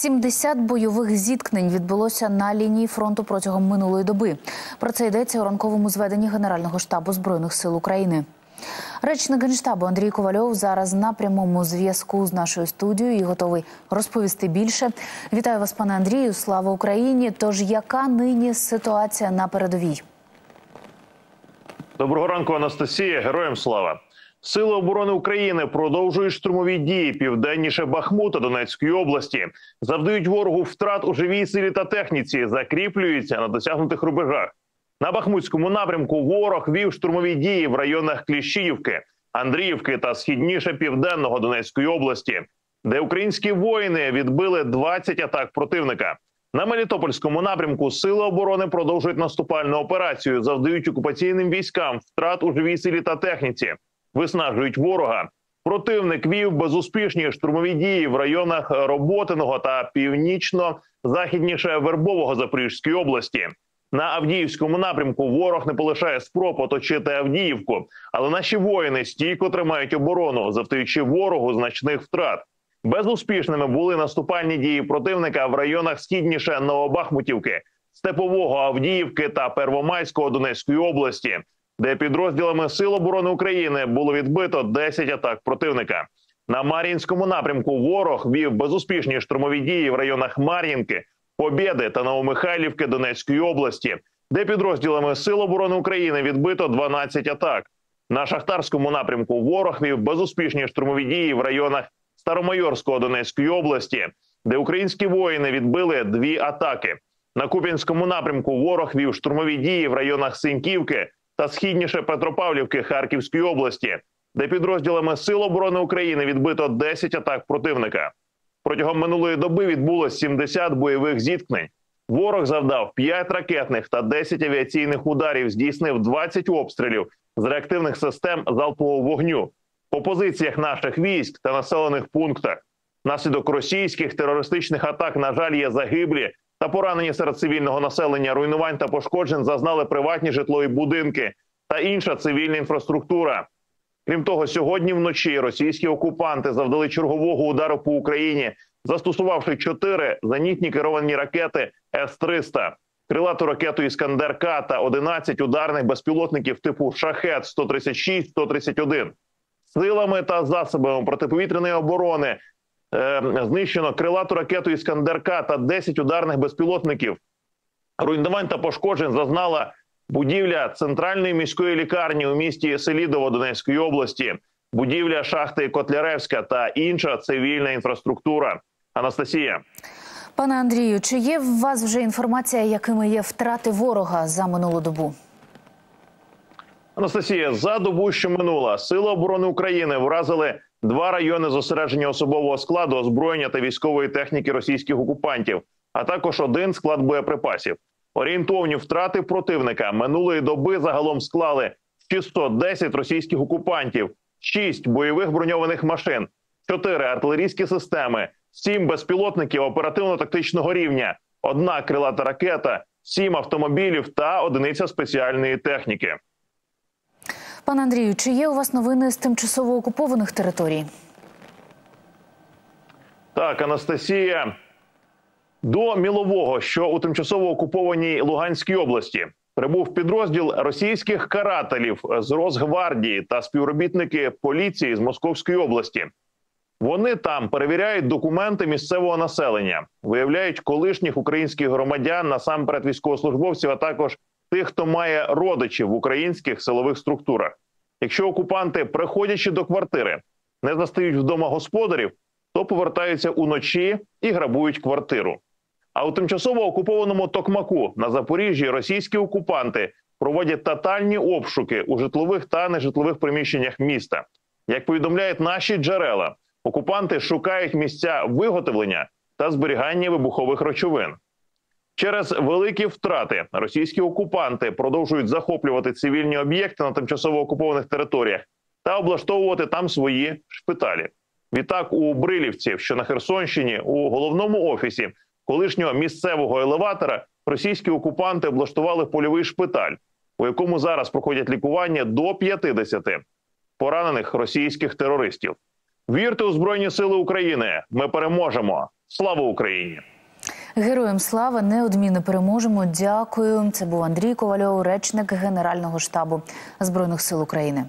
70 бойових зіткнень відбулося на лінії фронту протягом минулої доби. Про це йдеться у ранковому зведенні Генерального штабу збройних сил України. Речник генштабу Андрій Ковальов зараз на прямому зв'язку з нашою студією і готовий розповісти більше. Вітаю вас, пане Андрію. Слава Україні! Тож яка нині ситуація на передовій? Доброго ранку, Анастасія. Героям слава. Сили оборони України продовжують штурмові дії південніше Бахмута Донецької області, завдають ворогу втрат у живій силі та техніці, закріплюються на досягнутих рубежах. На Бахмутському напрямку ворог вів штурмові дії в районах Кліщіївки, Андріївки та східніше південного Донецької області, де українські воїни відбили 20 атак противника. На Мелітопольському напрямку сили оборони продовжують наступальну операцію, завдають окупаційним військам втрат у живій силі та техніці виснажують ворога. Противник вів безуспішні штурмові дії в районах Роботиного та північно-західніше Вербового Запорізької області. На Авдіївському напрямку ворог не полишає спроб оточити Авдіївку, але наші воїни стійко тримають оборону, завдаючи ворогу значних втрат. Безуспішними були наступальні дії противника в районах східніше Новобахмутівки, Степового Авдіївки та Первомайського Донецької області де підрозділами Сил оборони України було відбито 10 атак противника. На Мар'їнському напрямку ворог вів безуспішні штурмові дії в районах Мар'їнки, Побєди та Новомихайлівки Донецької області, де підрозділами Сил оборони України відбито 12 атак. На шахтарському напрямку ворог вів безуспішні штурмові дії в районах Старомайорського Донецької області, де українські воїни відбили дві атаки. На Куп'янському напрямку ворог вів штурмові дії в районах Синьківки, та східніше Петропавлівки Харківської області, де підрозділами Сил оборони України відбито 10 атак противника. Протягом минулої доби відбулось 70 бойових зіткнень. Ворог завдав 5 ракетних та 10 авіаційних ударів, здійснив 20 обстрілів з реактивних систем залпового вогню по позиціях наших військ та населених пунктах. Наслідок російських терористичних атак, на жаль, є загиблі та поранені серед цивільного населення, руйнувань та пошкоджень зазнали приватні житлові будинки та інша цивільна інфраструктура. Крім того, сьогодні вночі російські окупанти завдали чергового удару по Україні, застосувавши чотири зенітні керовані ракети С-300, крилату ракету Іскандер К та 11 ударних безпілотників типу Шахет 136 131 Силами та засобами протиповітряної оборони знищено крилату ракету Іскандерка та 10 ударних безпілотників. Руйнувань та пошкоджень зазнала будівля центральної міської лікарні у місті Селідово Донецької області, будівля шахти Котляревська та інша цивільна інфраструктура. Анастасія. Пане Андрію, чи є в вас вже інформація, якими є втрати ворога за минулу добу? Анастасія за добу, що минула, сили оборони України вразили два райони зосередження особового складу, озброєння та військової техніки російських окупантів, а також один склад боєприпасів. Орієнтовні втрати противника минулої доби загалом склали 610 російських окупантів, 6 бойових броньованих машин, 4 артилерійські системи, 7 безпілотників оперативно-тактичного рівня, одна крилата ракета, 7 автомобілів та одиниця спеціальної техніки. Пане Андрію, чи є у вас новини з тимчасово окупованих територій? Так, Анастасія. До Мілового, що у тимчасово окупованій Луганській області, прибув підрозділ російських карателів з Росгвардії та співробітники поліції з Московської області. Вони там перевіряють документи місцевого населення, виявляють колишніх українських громадян насамперед військовослужбовців, а також тих, хто має родичів в українських силових структурах. Якщо окупанти, приходячи до квартири, не застають вдома господарів, то повертаються уночі і грабують квартиру. А у тимчасово окупованому Токмаку на Запоріжжі російські окупанти проводять тотальні обшуки у житлових та нежитлових приміщеннях міста. Як повідомляють наші джерела, окупанти шукають місця виготовлення та зберігання вибухових речовин. Через великі втрати російські окупанти продовжують захоплювати цивільні об'єкти на тимчасово окупованих територіях та облаштовувати там свої шпиталі. Відтак у Брилівці, що на Херсонщині, у головному офісі колишнього місцевого елеватора, російські окупанти облаштували польовий шпиталь, у якому зараз проходять лікування до 50 поранених російських терористів. Вірте у збройні сили України! Ми переможемо! Слава Україні! Героям слава неодмінно переможемо. Дякую. Це був Андрій Ковальов, речник Генерального штабу збройних сил України.